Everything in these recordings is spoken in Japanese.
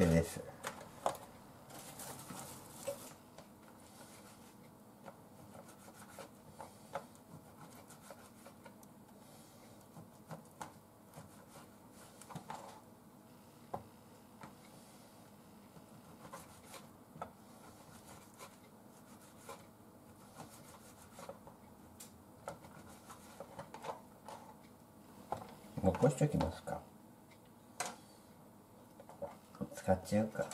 れです。残しときますか。使っちゃうか。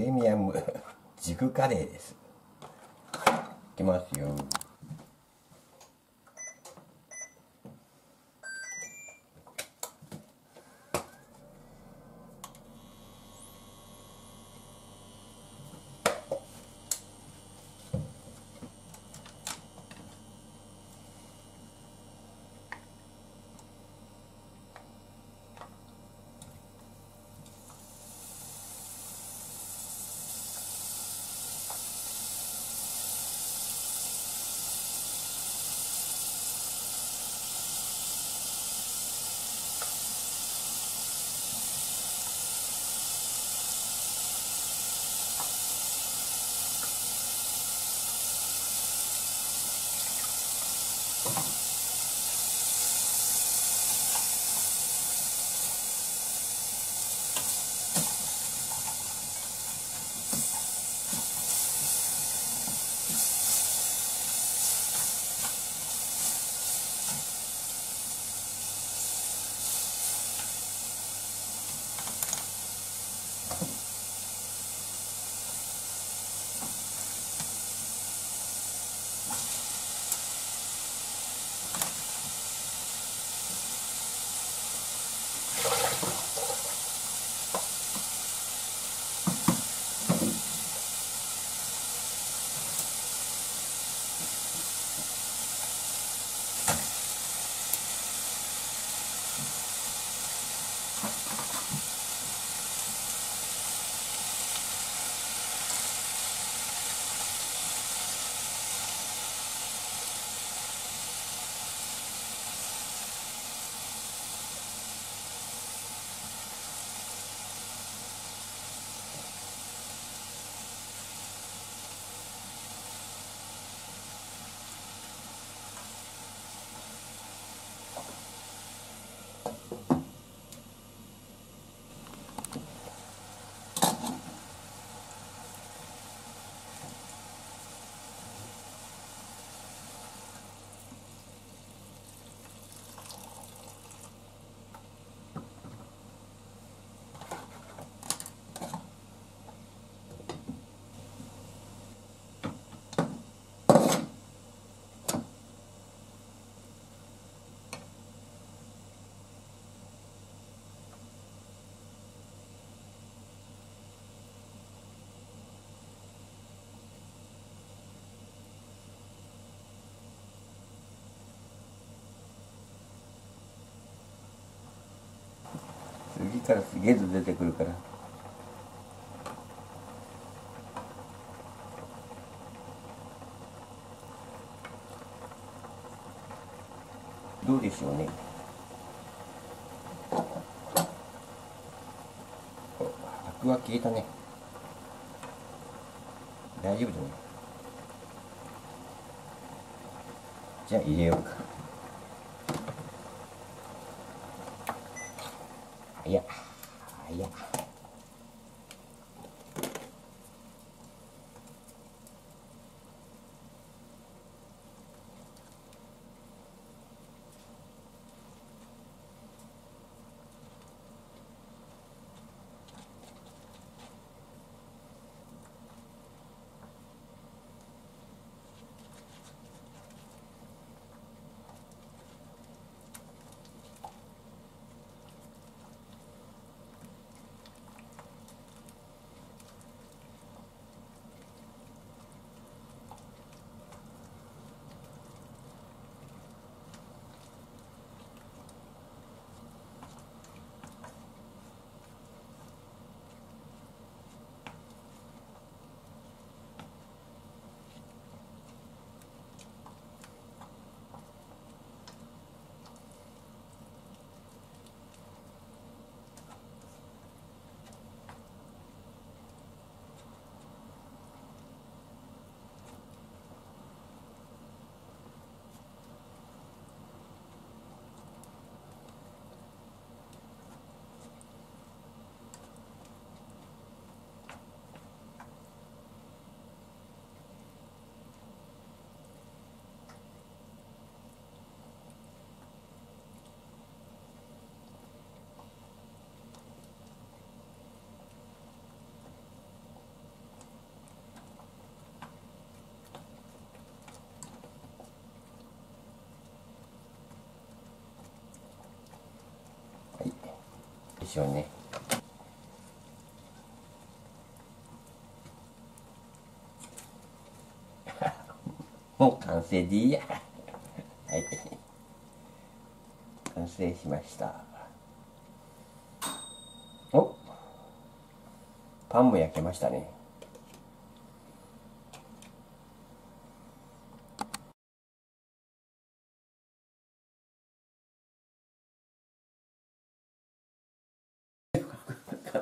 プレミアム 軸カレーです。いきますよ。次からすげえと出てくるから。どうでしょうね。アクは消えたね。大丈夫だねじゃあ入れようか。いやいやはいでしょうね。もう完成でいいや。はい。完成しました。おパンも焼けましたね。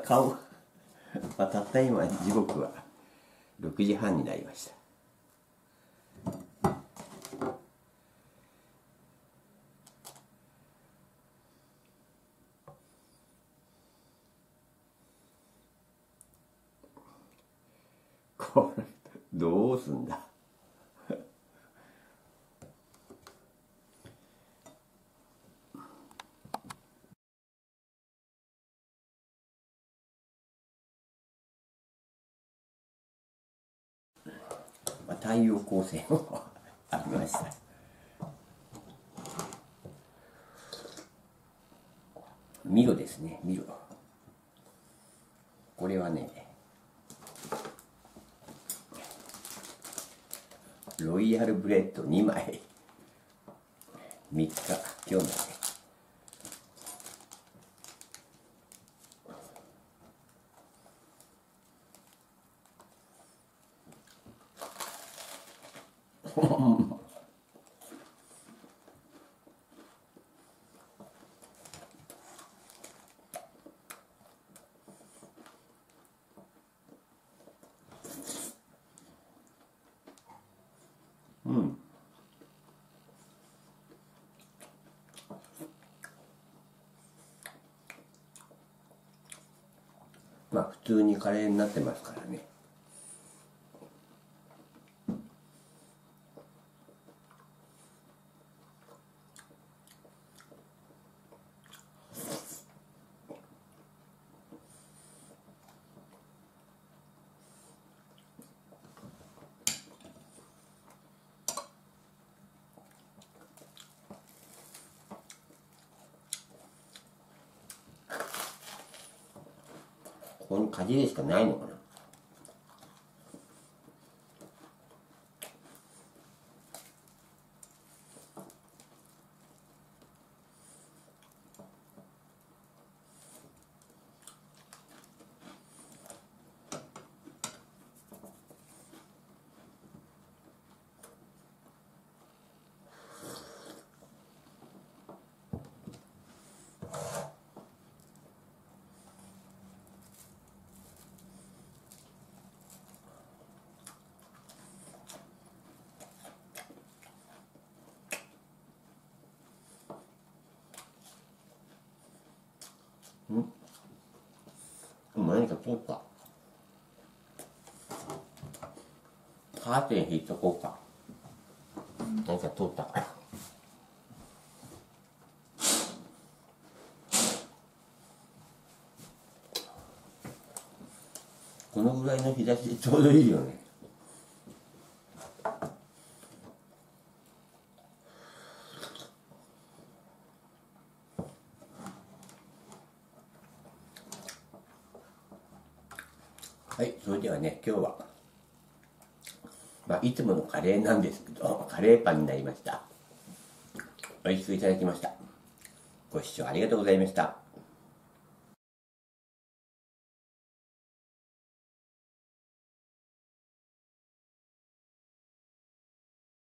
顔。まあたった今時刻は6時半になりました。これどうすんだ？まあ、太陽光線もありました。ミロですねミロ。これはねロイヤルブレッド2枚。3日今日までうん。まあ普通にカレーになってますからね。ここに鍵しかないのかこうか。カーテン引いとこうか。なんか通った。からこのぐらいの日差しでちょうどいいよね。はいそれではね今日はまあいつものカレーなんですけど カレーパンになりました。美味しくいただきました。ご視聴ありがとうございました。